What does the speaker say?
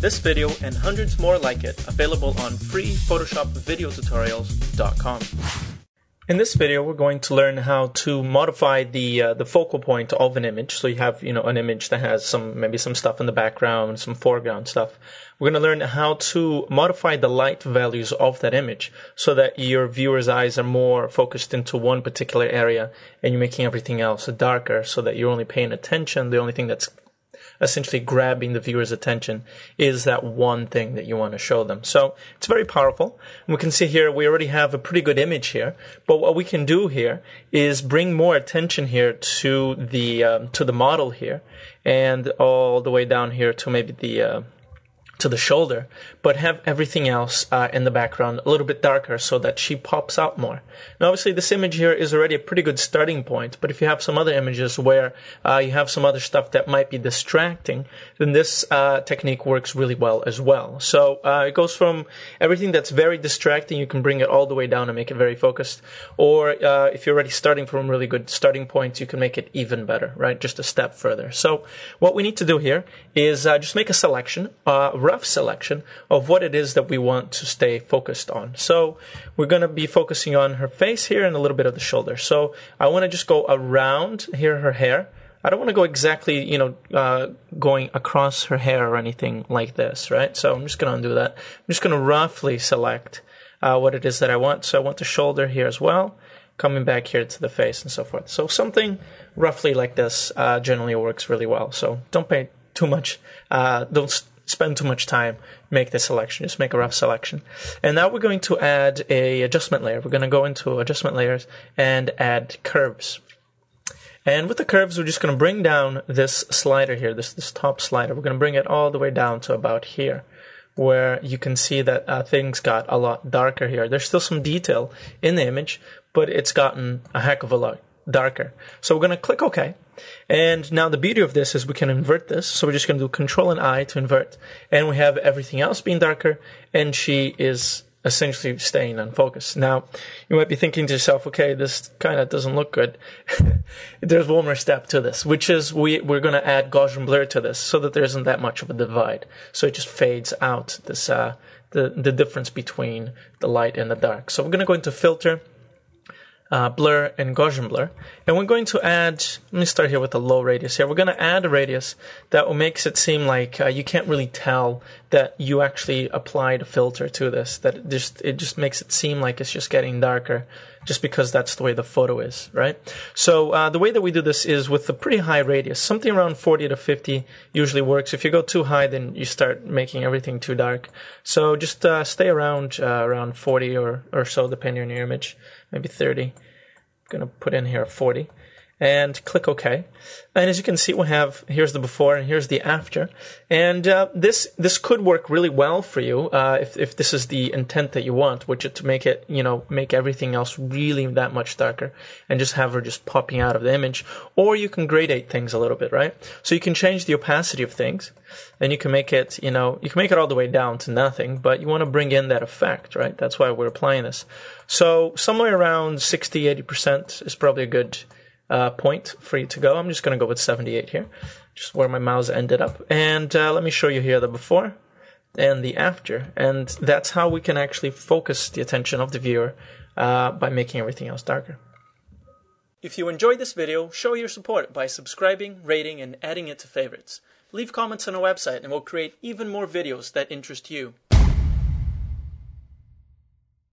This video and hundreds more like it available on freePhotoshopVideoTutorials.com. In this video, we're going to learn how to modify the uh, the focal point of an image. So you have you know an image that has some maybe some stuff in the background, some foreground stuff. We're going to learn how to modify the light values of that image so that your viewer's eyes are more focused into one particular area, and you're making everything else darker so that you're only paying attention. The only thing that's essentially grabbing the viewer's attention is that one thing that you want to show them. So it's very powerful. And we can see here we already have a pretty good image here, but what we can do here is bring more attention here to the um, to the model here, and all the way down here to maybe the uh, to the shoulder, but have everything else uh, in the background a little bit darker so that she pops out more. Now, obviously, this image here is already a pretty good starting point, but if you have some other images where uh, you have some other stuff that might be distracting, then this uh, technique works really well as well. So uh, it goes from everything that's very distracting, you can bring it all the way down and make it very focused, or uh, if you're already starting from a really good starting points, you can make it even better, right? Just a step further. So what we need to do here is uh, just make a selection rough selection of what it is that we want to stay focused on. So we're going to be focusing on her face here and a little bit of the shoulder. So I want to just go around here, her hair. I don't want to go exactly, you know, uh, going across her hair or anything like this, right? So I'm just going to undo that. I'm just going to roughly select uh, what it is that I want. So I want the shoulder here as well, coming back here to the face and so forth. So something roughly like this uh, generally works really well. So don't pay too much, uh, don't spend too much time make the selection just make a rough selection. And now we're going to add a adjustment layer. We're going to go into adjustment layers and add curves. And with the curves we're just going to bring down this slider here this this top slider. We're going to bring it all the way down to about here where you can see that uh, things got a lot darker here. There's still some detail in the image but it's gotten a heck of a lot darker so we're going to click ok and now the beauty of this is we can invert this. So we're just going to do control and I to invert. And we have everything else being darker and she is essentially staying unfocused. Now, you might be thinking to yourself, okay, this kind of doesn't look good. There's one more step to this, which is we, we're going to add Gaussian blur to this so that there isn't that much of a divide. So it just fades out this, uh, the, the difference between the light and the dark. So we're going to go into filter uh, blur and Gaussian blur. And we're going to add, let me start here with a low radius here. We're going to add a radius that makes it seem like uh, you can't really tell that you actually applied a filter to this, that it just, it just makes it seem like it's just getting darker just because that's the way the photo is, right? So uh, the way that we do this is with a pretty high radius. Something around 40 to 50 usually works. If you go too high, then you start making everything too dark. So just uh, stay around uh, around 40 or, or so, depending on your image, maybe 30. I'm going to put in here 40 and click OK. And as you can see, we have here's the before and here's the after. And uh, this this could work really well for you uh, if if this is the intent that you want, which is to make it you know make everything else really that much darker and just have her just popping out of the image. Or you can gradate things a little bit, right? So you can change the opacity of things, and you can make it you know you can make it all the way down to nothing, but you want to bring in that effect, right? That's why we're applying this. So somewhere around 60, 80 percent is probably a good uh, point for you to go. I'm just going to go with 78 here, just where my mouse ended up. And uh, let me show you here the before and the after. And that's how we can actually focus the attention of the viewer uh, by making everything else darker. If you enjoyed this video, show your support by subscribing, rating, and adding it to favorites. Leave comments on our website and we'll create even more videos that interest you.